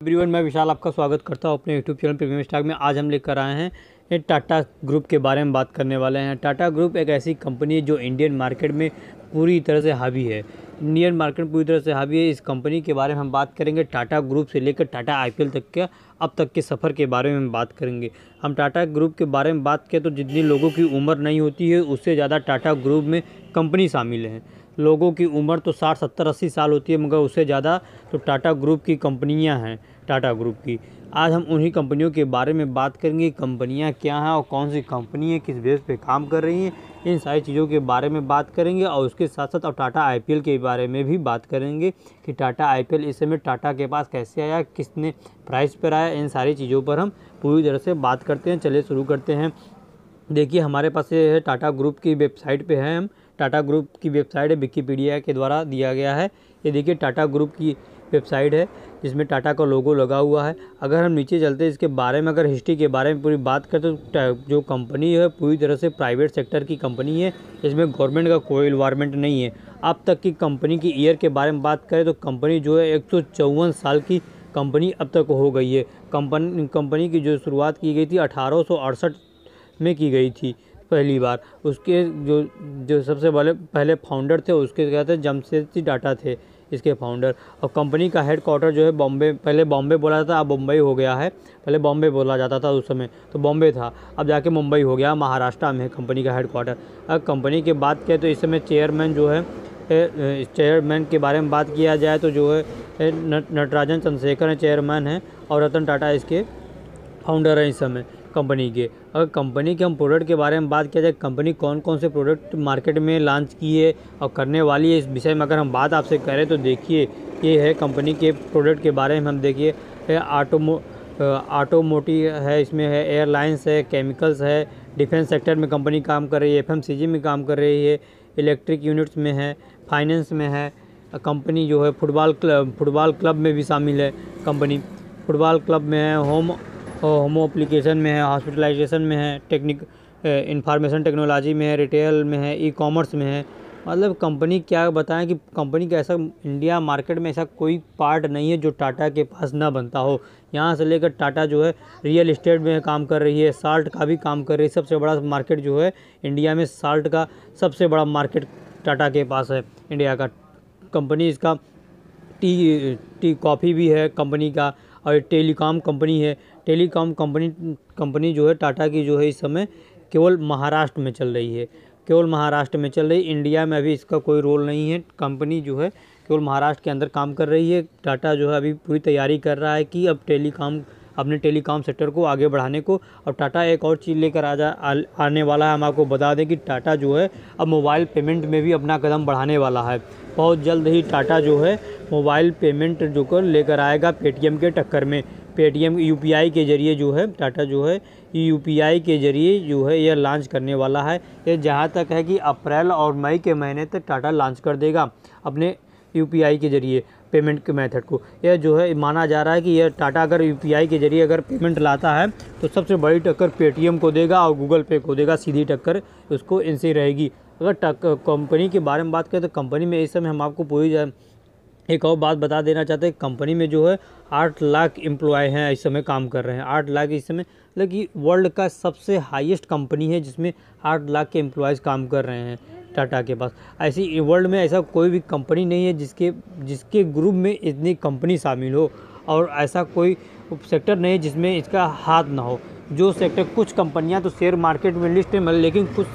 Everyone, मैं विशाल आपका स्वागत करता हूँ अपने यूट्यूब चैनल प्रीमियम स्टॉक में। आज हम लेकर आए हैं ये टाटा ग्रुप के बारे में बात करने वाले हैं। टाटा ग्रुप एक ऐसी कंपनी है जो इंडियन मार्केट में पूरी तरह से हावी है। इंडियन मार्केट पूरी तरह से हावी है। इस कंपनी के बारे में हम बात करेंगे टाटा ग्रुप से लेकर टाटा आईपीएल तक का, अब तक के सफ़र के बारे में हम बात करेंगे। हम टाटा ग्रुप के बारे में बात करें तो जितनी लोगों की उम्र नहीं होती है, उससे ज़्यादा टाटा ग्रुप में कंपनी शामिल है। लोगों की उम्र तो साठ, सत्तर, अस्सी साल होती है, मगर उससे ज़्यादा तो टाटा ग्रुप की कंपनियाँ हैं। टाटा ग्रुप की। आज हम उन्हीं कंपनियों के बारे में बात करेंगे, कंपनियाँ क्या हैं और कौन सी कंपनी है किस बेस पे काम कर रही हैं, इन सारी चीज़ों के बारे में बात करेंगे और उसके साथ साथ अब टाटा आईपीएल के बारे में भी बात करेंगे कि टाटा आई इस समय टाटा के पास कैसे आया, किसने प्राइस पर आया, इन सारी चीज़ों पर हम पूरी तरह से बात करते हैं। चलिए शुरू करते हैं। देखिए, हमारे पास ये है टाटा ग्रुप की वेबसाइट पे है हम। टाटा ग्रुप की वेबसाइट है, विकीपीडिया के द्वारा दिया गया है। ये देखिए, टाटा ग्रुप की वेबसाइट है, जिसमें टाटा का लोगो लगा हुआ है। अगर हम नीचे चलते हैं, इसके बारे में अगर हिस्ट्री के बारे में पूरी बात करें तो जो कंपनी है, पूरी तरह से प्राइवेट सेक्टर की कंपनी है। इसमें गवर्नमेंट का कोई इन्वायरमेंट नहीं है। अब तक की कंपनी की ईयर के बारे में बात करें तो कंपनी जो है, एक सौ चौवन साल की कंपनी अब तक हो गई है। कंपनी कंपनी की जो शुरुआत की गई थी, अठारह सौ अड़सठ में की गई थी। पहली बार। उसके जो जो सबसे पहले पहले फाउंडर थे, उसके क्या थे जमशेदजी टाटा थे, इसके फाउंडर और कंपनी का हेड क्वार्टर जो है बॉम्बे पहले बॉम्बे बोला जाता था, अब मुंबई हो गया है। पहले बॉम्बे बोला जाता था उस समय तो बॉम्बे था। अब जाके मुंबई हो गया महाराष्ट्र में है कंपनी का हेड क्वार्टर अब कंपनी की बात करें तो इस समय चेयरमैन जो है चेयरमैन के बारे में बात किया जाए तो जो है नटराजन चंद्रशेखर चेयरमैन हैं, और रतन टाटा इसके फाउंडर हैं इस समय। कंपनी के। अगर कंपनी के हम प्रोडक्ट के बारे में बात किया जाए कंपनी कौन कौन से प्रोडक्ट मार्केट में लॉन्च की है और करने वाली है, इस विषय में अगर हम बात आपसे करें तो देखिए, ये है कंपनी के प्रोडक्ट के बारे में हम देखिए। आटोमो ऑटोमोटिव है, इसमें है एयरलाइंस है केमिकल्स है डिफेंस सेक्टर में कंपनी काम कर रही है एफएमसीजी में काम कर रही है इलेक्ट्रिक यूनिट्स में है फाइनेंस में है कंपनी जो है फुटबॉल क्लब फुटबॉल क्लब में भी शामिल है कंपनी फुटबॉल क्लब में है होम होमो एप्लीकेशन में है हॉस्पिटलाइजेशन में है टेक्निक इंफॉर्मेशन टेक्नोलॉजी में है रिटेल में है ई कॉमर्स में है। मतलब कंपनी क्या बताएँ कि कंपनी का ऐसा इंडिया मार्केट में ऐसा कोई पार्ट नहीं है जो टाटा के पास ना बनता हो। यहाँ से लेकर टाटा जो है रियल इस्टेट में काम कर रही है साल्ट का भी काम कर रही है। सबसे बड़ा मार्केट जो है इंडिया में साल्ट का सबसे बड़ा मार्केट टाटा के पास है इंडिया का। कंपनी इसका टी टी कॉफ़ी भी है कंपनी का और टेलीकॉम कंपनी है। टेलीकॉम कंपनी कंपनी जो है, टाटा की जो है इस समय केवल महाराष्ट्र में चल रही है। केवल महाराष्ट्र में चल रही, इंडिया में अभी इसका कोई रोल नहीं है। कंपनी जो है, केवल महाराष्ट्र के अंदर काम कर रही है। टाटा जो है, अभी पूरी तैयारी कर रहा है कि अब टेलीकॉम, अपने टेलीकॉम सेक्टर को आगे बढ़ाने को। अब टाटा एक और चीज़ लेकर आ जा आने वाला है। हम आपको बता दें कि टाटा जो है, अब मोबाइल पेमेंट में भी अपना कदम बढ़ाने वाला है। बहुत जल्द ही टाटा जो है, मोबाइल पेमेंट जो कर लेकर आएगा पेटीएम के टक्कर में। पेटीएम यूपीआई के ज़रिए जो है टाटा जो है यूपीआई के ज़रिए जो है यह लॉन्च करने वाला है। ये जहाँ तक है कि अप्रैल और मई के महीने तक टाटा लॉन्च कर देगा अपने यूपीआई के ज़रिए पेमेंट के मेथड को। यह जो है, माना जा रहा है कि यह टाटा अगर यूपीआई के ज़रिए अगर पेमेंट लाता है तो सबसे बड़ी टक्कर पेटीएम को देगा और गूगल पे को देगा, सीधी टक्कर उसको इनसे रहेगी। अगर कंपनी के बारे में बात करें तो कंपनी में इस समय हम आपको पूरी एक और बात बता देना चाहते हैं कंपनी में जो है आठ लाख एम्प्लॉय हैं, इस समय काम कर रहे हैं। आठ लाख इस समय मतलब वर्ल्ड का सबसे हाईएस्ट कंपनी है जिसमें आठ लाख के एम्प्लॉयज़ काम कर रहे हैं टाटा के पास। ऐसी वर्ल्ड में ऐसा कोई भी कंपनी नहीं है जिसके जिसके ग्रुप में इतनी कंपनी शामिल हो और ऐसा कोई सेक्टर नहीं है जिसमें इसका हाथ ना हो। जो सेक्टर कुछ कंपनियाँ तो शेयर मार्केट में लिस्ट है, लेकिन कुछ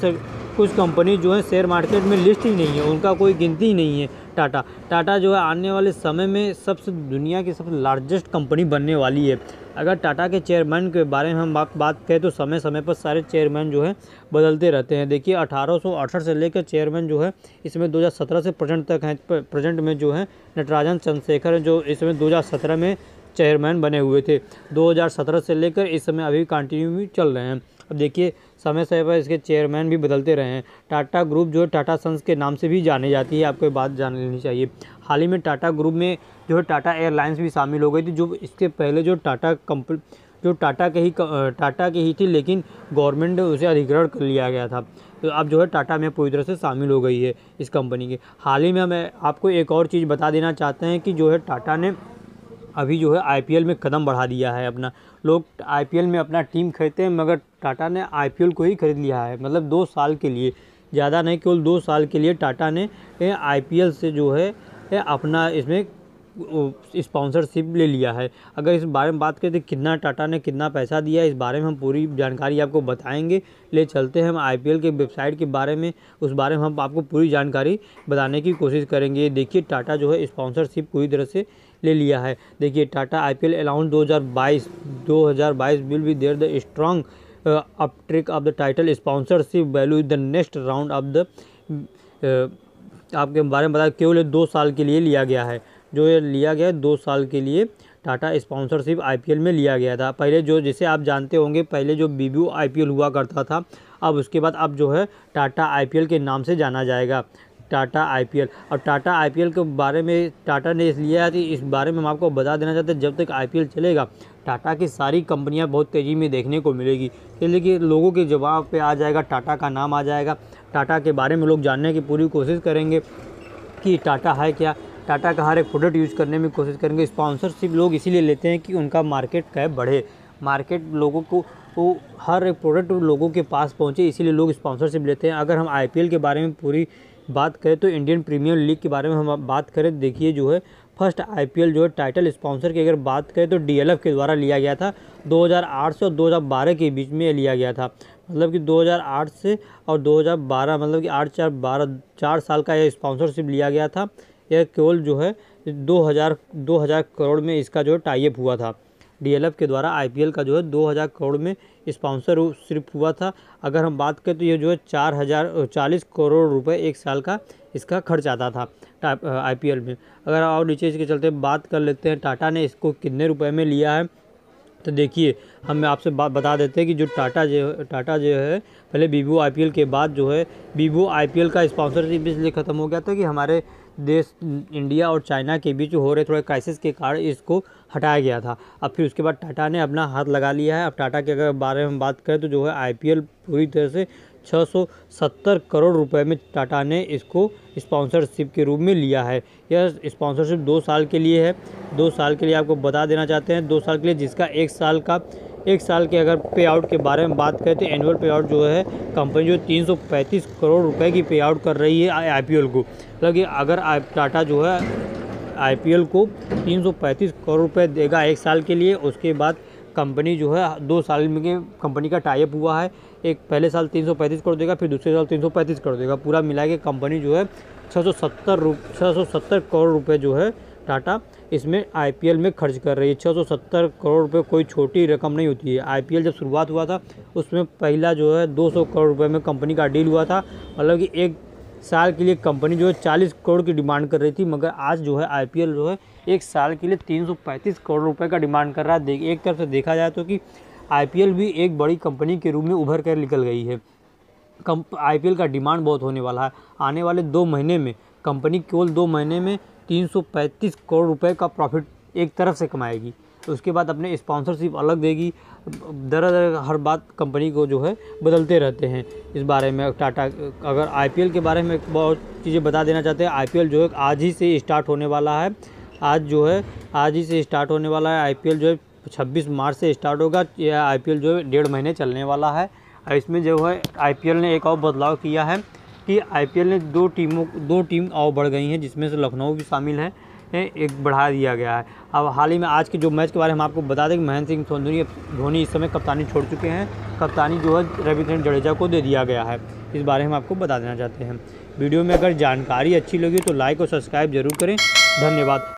कुछ कंपनी जो है शेयर मार्केट में लिस्ट ही नहीं है, उनका कोई गिनती ही नहीं है। टाटा। टाटा जो है, आने वाले समय में सबसे दुनिया की सबसे लार्जेस्ट कंपनी बनने वाली है। अगर टाटा के चेयरमैन के बारे में हम बात बात करें तो समय समय पर सारे चेयरमैन जो है, बदलते रहते हैं। देखिए, अठारह से लेकर चेयरमैन जो है, इसमें 2017 से प्रेजेंट तक हैं प्रेजेंट में जो है, नटराजन चंद्रशेखर जो इसमें 2017 में चेयरमैन बने हुए थे। 2017 से लेकर इस समय अभी कंटिन्यू भी चल रहे हैं। अब देखिए समय समय पर इसके चेयरमैन भी बदलते रहे हैं। टाटा ग्रुप जो टाटा सन्स के नाम से भी जाने जाती है। आपको बात जान लेनी चाहिए। हाल ही में टाटा ग्रुप में जो है टाटा एयरलाइंस भी शामिल हो गई थी। जो इसके पहले जो टाटा कंपनी जो टाटा के ही टाटा की ही थी, लेकिन गवर्नमेंट उसे अधिग्रहण कर लिया गया था। तो अब जो है टाटा में पूरी तरह से शामिल हो गई है इस कंपनी के। हाल ही में हमें आपको एक और चीज़ बता देना चाहते हैं कि जो है टाटा ने अभी जो है आईपीएल में कदम बढ़ा दिया है अपना। लोग आईपीएल में अपना टीम खरीदते हैं, मगर टाटा ने आईपीएल को ही खरीद लिया है। मतलब दो साल के लिए, ज़्यादा नहीं, केवल दो साल के लिए टाटा ने आईपीएल से जो है अपना इसमें स्पॉन्सरशिप ले लिया है। अगर इस बारे में बात करें तो कितना टाटा ने कितना पैसा दिया है, इस बारे में हम पूरी जानकारी आपको बताएँगे। ले चलते हैं हम आईपीएल के वेबसाइट के बारे में, उस बारे में हम आपको पूरी जानकारी बताने की कोशिश करेंगे। देखिए, टाटा जो है स्पॉन्सरशिप पूरी तरह से ले लिया है। देखिए, Tata IPL allowance 2022 2022 will be there the strong uptick of the title sponsorship value the next round of the आपके बारे में बता केवल दो साल के लिए लिया गया है। जो ये लिया गया है दो साल के लिए टाटा स्पॉन्सरशिप आईपीएल में लिया गया था। पहले जो, जैसे आप जानते होंगे, पहले जो बी आईपीएल हुआ करता था, अब उसके बाद अब जो है, टाटा आईपीएल के नाम से जाना जाएगा। टाटा आईपीएल। और टाटा आईपीएल के बारे में टाटा ने इस लिया थी इस बारे में हम आपको बता देना चाहते हैं, जब तक आईपीएल चलेगा, टाटा की सारी कंपनियाँ बहुत तेज़ी में देखने को मिलेगी। इसलिए कि लोगों के जवाब पे आ जाएगा, टाटा का नाम आ जाएगा। टाटा के बारे में लोग जानने की पूरी कोशिश करेंगे कि टाटा है क्या? टाटा का हर एक प्रोडक्ट यूज़ करने में कोशिश करेंगे। स्पॉन्सरशिप लोग इसीलिए लेते हैं कि उनका मार्केट कैप बढ़े। मार्केट लोगों को वो हर एक प्रोडक्ट लोगों के पास पहुँचे, इसीलिए लोग स्पॉन्सरशिप लेते हैं। अगर हम आईपीएल के बारे में पूरी बात करें तो इंडियन प्रीमियर लीग के बारे में हम बात करें, देखिए जो है, फ़र्स्ट आईपीएल जो है, टाइटल स्पॉन्सर की अगर बात करें तो डीएलएफ के द्वारा लिया गया था 2008 से और 2012 के बीच में लिया गया था। मतलब कि 2008 से और 2012 मतलब कि आठ चार बारह, चार साल का यह स्पॉन्सरशिप लिया गया था। यह केवल जो है 2000 2000 करोड़ में इसका जो है टाइप हुआ था। डीएलएफ के द्वारा आईपीएल का जो है 2000 करोड़ में स्पॉन्सर सिर्फ़ हुआ था। अगर हम बात करें तो ये जो है चार हज़ार, चालीस करोड़ रुपए एक साल का इसका खर्च आता था आईपीएल में। अगर और नीचे इसके चलते बात कर लेते हैं, टाटा ने इसको कितने रुपए में लिया है तो देखिए, हम आपसे बात बता देते हैं कि जो टाटा जो टाटा जो है, पहले वीवो आईपीएल के बाद जो है वीवो आईपीएल का स्पॉन्सरशिप इसलिए ख़त्म हो गया था कि हमारे देश, इंडिया और चाइना के बीच हो रहे थोड़े क्राइसिस के कारण इसको हटाया गया था। अब फिर उसके बाद टाटा ने अपना हाथ लगा लिया है। अब टाटा के अगर बारे में बात करें तो जो है आईपीएल पूरी तरह से 670 करोड़ रुपए में टाटा ने इसको स्पॉन्सरशिप के रूप में लिया है। यह स्पॉन्सरशिप दो साल के लिए है। दो साल के लिए आपको बता देना चाहते हैं। दो साल के लिए जिसका एक साल का, एक साल के अगर पे आउट के बारे में बात करें तो एनुअल पे आउट जो है कंपनी जो 335 करोड़ रुपए की पे आउट कर रही है आईपीएल को। मतलब अगर टाटा जो है, आईपीएल को 335 करोड़ रुपए देगा एक साल के लिए, उसके बाद कंपनी जो है, दो साल में कंपनी का टाइप हुआ है। एक पहले साल 335 करोड़ देगा, फिर दूसरे साल 335 करोड़ देगा। पूरा मिला के कंपनी जो है छः सौ सत्तर छः सौ सत्तर करोड़ रुपए जो है टाटा इसमें आईपीएल में खर्च कर रही है। 670 करोड़ रुपए कोई छोटी रकम नहीं होती है। आईपीएल जब शुरुआत हुआ था, उसमें पहला जो है 200 करोड़ रुपए में कंपनी का डील हुआ था। मतलब कि एक साल के लिए कंपनी जो है 40 करोड़ की डिमांड कर रही थी, मगर आज जो है आईपीएल जो है एक साल के लिए 335 करोड़ रुपए का डिमांड कर रहा है। एक तरफ़ से देखा जाए तो कि आईपीएल भी एक बड़ी कंपनी के रूप में उभर कर निकल गई है। कम आई का डिमांड बहुत होने वाला है। आने वाले दो महीने में कंपनी केवल दो महीने में 335 करोड़ रुपए का प्रॉफिट एक तरफ़ से कमाएगी। तो उसके बाद अपने स्पॉन्सरशिप अलग देगी। दर दर हर बात कंपनी को जो है बदलते रहते हैं। इस बारे में टाटा, अगर आईपीएल के बारे में बहुत चीज़ें बता देना चाहते हैं आईपीएल जो है आज ही से स्टार्ट होने वाला है। आज जो है, आज ही से स्टार्ट होने वाला है। आईपीएल जो है छब्बीस मार्च से स्टार्ट होगा। यह आईपीएल जो है डेढ़ महीने चलने वाला है। इसमें जो है आईपीएल ने एक और बदलाव किया है। कि आईपीएल ने दो टीमों, दो टीम और बढ़ गई हैं, जिसमें से लखनऊ भी शामिल है एक बढ़ा दिया गया है। अब हाल ही में आज के जो मैच के बारे में हम आपको बता दें कि महेंद्र सिंह धोनी धोनी इस समय कप्तानी छोड़ चुके हैं। कप्तानी जो है रविचंद्र जडेजा को दे दिया गया है। इस बारे में आपको बता देना चाहते हैं। वीडियो में अगर जानकारी अच्छी लगी तो लाइक और सब्सक्राइब ज़रूर करें। धन्यवाद।